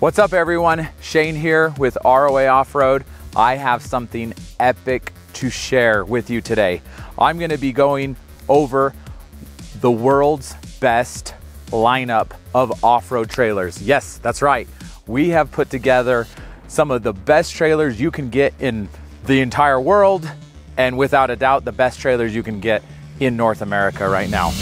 What's up everyone? Shane here with ROA Off-Road. I have something epic to share with you today. I'm gonna be going over the world's best lineup of off-road trailers. Yes, that's right. We have put together some of the best trailers you can get in the entire world and without a doubt the best trailers you can get in North America right now.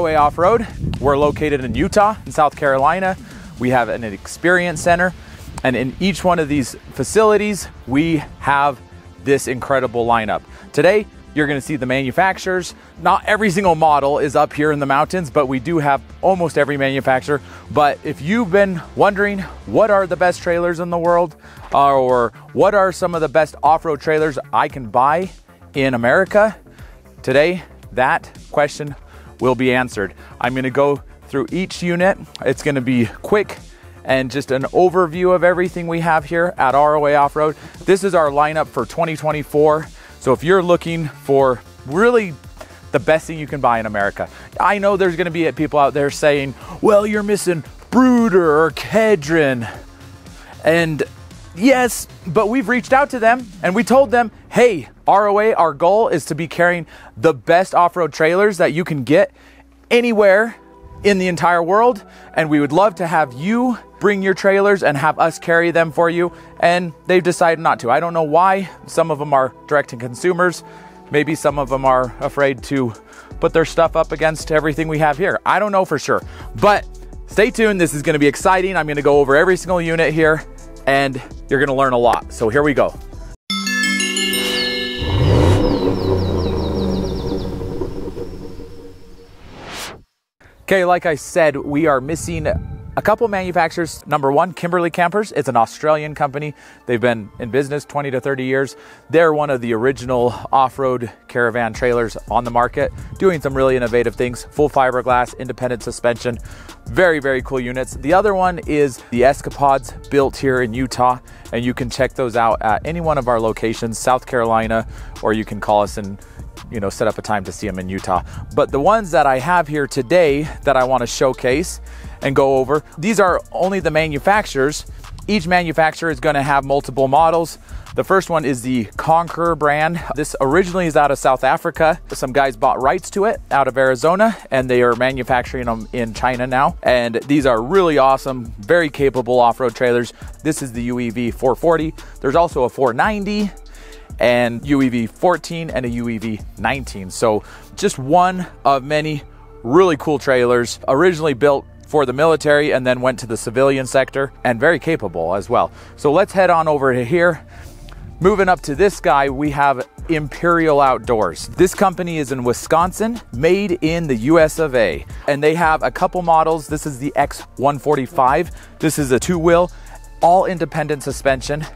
ROA Off Road. We're located in Utah, in South Carolina. We have an experience center, and in each one of these facilities, we have this incredible lineup. Today, you're gonna see the manufacturers. Not every single model is up here in the mountains, but we do have almost every manufacturer. But if you've been wondering what are the best trailers in the world, or what are some of the best off-road trailers I can buy in America, today, that question will be answered. I'm gonna go through each unit. It's gonna be quick and just an overview of everything we have here at ROA Off-Road. This is our lineup for 2024. So if you're looking for really the best thing you can buy in America, I know there's gonna be people out there saying, well, you're missing Bruder or Kedron. And yes, but we've reached out to them and we told them, hey, ROA, our goal is to be carrying the best off road trailers that you can get anywhere in the entire world. And we would love to have you bring your trailers and have us carry them for you. And they've decided not to. I don't know why. Some of them are direct to consumers. Maybe some of them are afraid to put their stuff up against everything we have here. I don't know for sure. But stay tuned. This is going to be exciting. I'm going to go over every single unit here and you're going to learn a lot. So here we go. Okay, like I said, we are missing a couple manufacturers. Number one, Kimberley Kampers. It's an Australian company. They've been in business 20 to 30 years. They're one of the original off road caravan trailers on the market, doing some really innovative things. Full fiberglass, independent suspension. Very, very cool units. The other one is the Escapods built here in Utah, and you can check those out at any one of our locations, South Carolina, or you can call us and you know, set up a time to see them in Utah. But the ones that I have here today that I want to showcase and go over, these are only the manufacturers. Each manufacturer is going to have multiple models. The first one is the Conqueror brand. This originally is out of South Africa. Some guys bought rights to it out of Arizona and they are manufacturing them in China now. And these are really awesome, very capable off-road trailers. This is the UEV 440. There's also a 490 and UEV 14 and a UEV 19. So just one of many really cool trailers, originally built for the military and then went to the civilian sector and very capable as well. So let's head on over to here. Moving up to this guy, we have Imperial Outdoors. This company is in Wisconsin, made in the US of A. And they have a couple models. This is the X145. This is a two wheel, all independent suspension.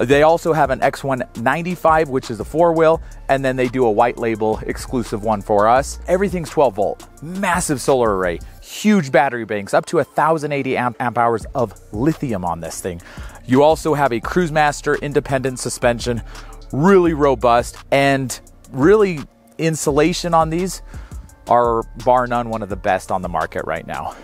They also have an X195, which is a four wheel, and then they do a white label exclusive one for us. Everything's 12 volt, massive solar array, huge battery banks, up to 1080 amp, amp hours of lithium on this thing. You also have a Cruisemaster independent suspension, really robust, and really insulation on these are bar none one of the best on the market right now.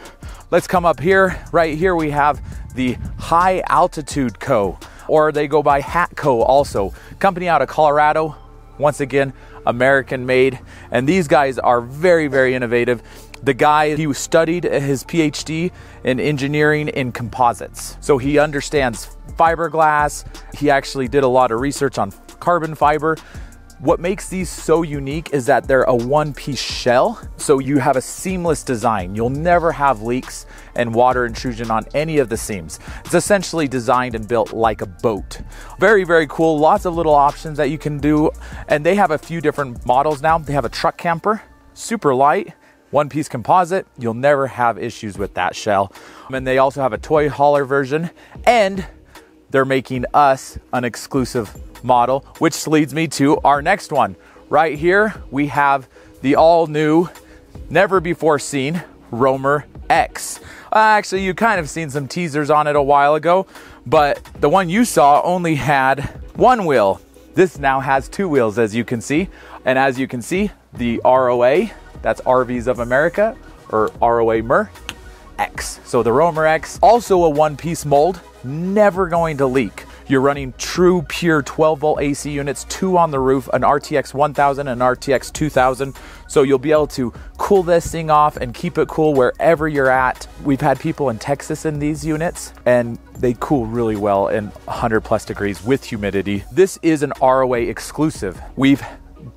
Let's come up here. Right here we have the High Altitude Co or they go by Hatco also. Company out of Colorado, once again, American made. And these guys are very, very innovative. The guy, he studied his PhD in engineering in composites. So he understands fiberglass. He actually did a lot of research on carbon fiber. What makes these so unique is that they're a one piece shell, so you have a seamless design. You'll never have leaks and water intrusion on any of the seams. It's essentially designed and built like a boat. Very, very cool. Lots of little options that you can do. And they have a few different models now. They have a truck camper, super light, one piece composite. You'll never have issues with that shell. And they also have a toy hauler version and they're making us an exclusive model, which leads me to our next one. Right here, we have the all new, never before seen Roamer X. Uh, actually, you kind of seen some teasers on it a while ago, but the one you saw only had one wheel. This now has two wheels, as you can see. And as you can see, the ROA, that's RVs of America, or ROA MER, X. So the Roamer X, also a one piece mold, never going to leak. You're running true pure 12 volt AC units, two on the roof, an RTX 1000 and an RTX 2000. So you'll be able to cool this thing off and keep it cool wherever you're at. We've had people in Texas in these units and they cool really well in 100 plus degrees with humidity. This is an ROA exclusive. We've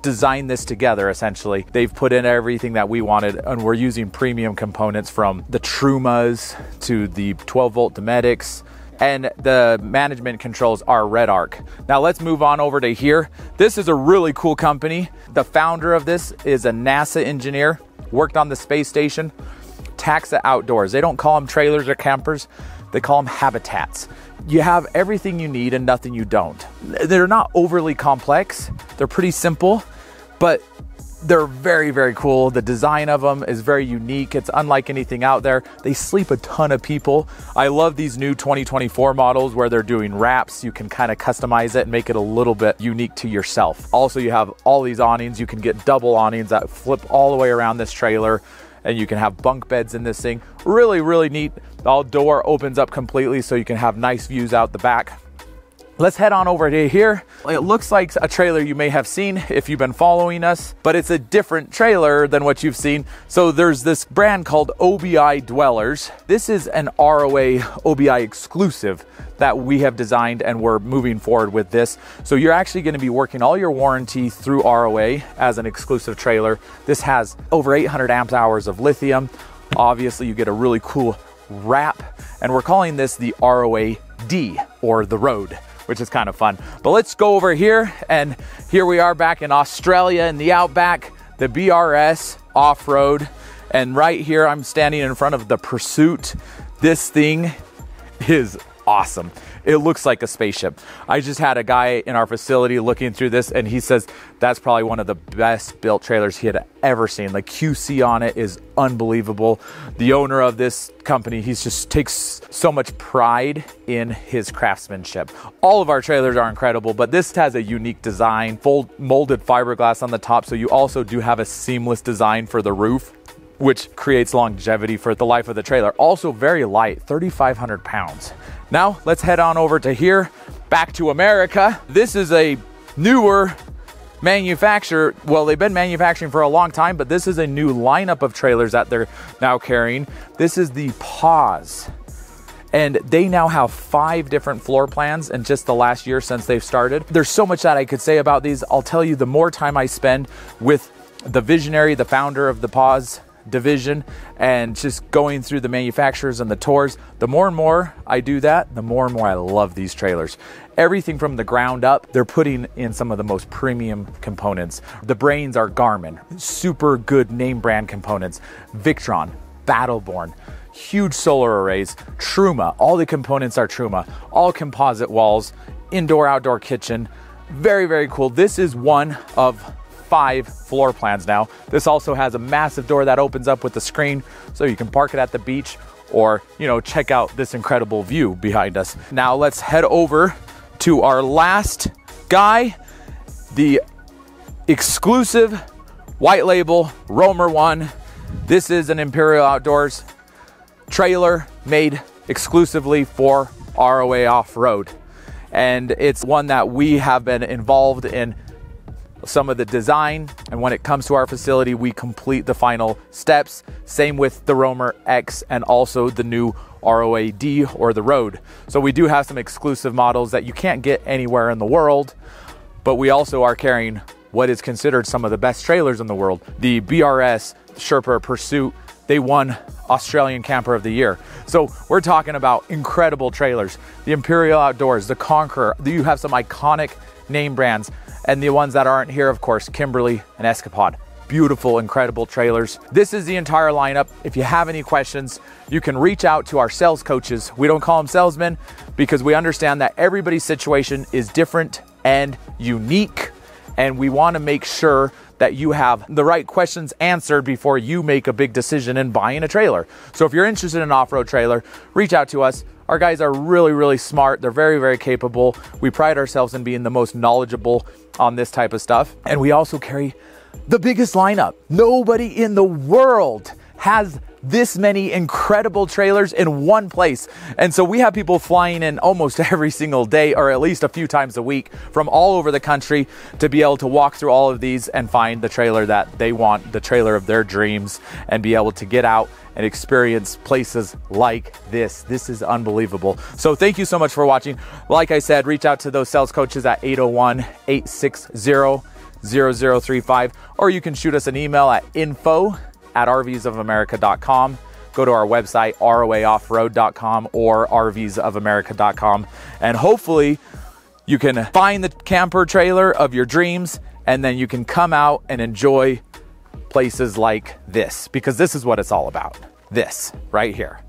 designed this together essentially. They've put in everything that we wanted and we're using premium components from the Trumas to the 12 volt Dometics and the management controls are Red Arc. Now let's move on over to here. This is a really cool company. The founder of this is a NASA engineer, worked on the space station, Taxa Outdoors. They don't call them trailers or campers, they call them habitats. You have everything you need and nothing you don't. They're not overly complex, they're pretty simple, but they're very, very cool. The design of them is very unique. It's unlike anything out there. They sleep a ton of people. I love these new 2024 models where they're doing wraps. You can kind of customize it and make it a little bit unique to yourself. Also, you have all these awnings. You can get double awnings that flip all the way around this trailer and you can have bunk beds in this thing. Really, really neat. The door opens up completely so you can have nice views out the back. Let's head on over to here. It looks like a trailer you may have seen if you've been following us, but it's a different trailer than what you've seen. So there's this brand called OBI Dwellers. This is an ROA OBI exclusive that we have designed and we're moving forward with this. So you're actually gonna be working all your warranty through ROA as an exclusive trailer. This has over 800 amp hours of lithium. Obviously you get a really cool wrap and we're calling this the ROA D or the road which is kind of fun. But let's go over here, and here we are back in Australia in the outback, the BRS off road. And right here, I'm standing in front of the Pursuit. This thing is awesome. It looks like a spaceship. I just had a guy in our facility looking through this, and he says that's probably one of the best built trailers he had ever seen. The QC on it is unbelievable. The owner of this company, he just takes so much pride in his craftsmanship. All of our trailers are incredible, but this has a unique design, full molded fiberglass on the top, so you also do have a seamless design for the roof which creates longevity for the life of the trailer. Also very light, 3,500 pounds. Now let's head on over to here, back to America. This is a newer manufacturer. Well, they've been manufacturing for a long time, but this is a new lineup of trailers that they're now carrying. This is the Pause. And they now have five different floor plans in just the last year since they've started. There's so much that I could say about these. I'll tell you the more time I spend with the visionary, the founder of the Pause division and just going through the manufacturers and the tours, the more and more I do that, the more and more I love these trailers. Everything from the ground up, they're putting in some of the most premium components. The brains are Garmin, super good name brand components, Victron, Battleborn, huge solar arrays, Truma, all the components are Truma, all composite walls, indoor outdoor kitchen. Very, very cool. This is one of five floor plans now. This also has a massive door that opens up with the screen so you can park it at the beach or, you know, check out this incredible view behind us. Now let's head over to our last guy, the exclusive white label Roamer One. This is an Imperial Outdoors trailer made exclusively for ROA off-road. And it's one that we have been involved in some of the design. And when it comes to our facility, we complete the final steps. Same with the Roamer X and also the new ROAD or the Road. So we do have some exclusive models that you can't get anywhere in the world, but we also are carrying what is considered some of the best trailers in the world. The BRS Sherpa Pursuit, they won Australian Camper of the Year. So we're talking about incredible trailers. The Imperial Outdoors, the Conqueror, you have some iconic name brands and the ones that aren't here, of course, Kimberley and Escapod. beautiful, incredible trailers. This is the entire lineup. If you have any questions, you can reach out to our sales coaches. We don't call them salesmen because we understand that everybody's situation is different and unique. And we want to make sure that you have the right questions answered before you make a big decision in buying a trailer. So if you're interested in an off road trailer, reach out to us. Our guys are really, really smart. They're very, very capable. We pride ourselves in being the most knowledgeable on this type of stuff. And we also carry the biggest lineup. Nobody in the world has this many incredible trailers in one place. And so we have people flying in almost every single day, or at least a few times a week, from all over the country to be able to walk through all of these and find the trailer that they want, the trailer of their dreams, and be able to get out and experience places like this. This is unbelievable. So thank you so much for watching. Like I said, reach out to those sales coaches at 801 860 0035, or you can shoot us an email at info at rvsofamerica.com. Go to our website, roaoffroad.com or rvsofamerica.com, and hopefully you can find the camper trailer of your dreams and then you can come out and enjoy places like this because this is what it's all about. This right here.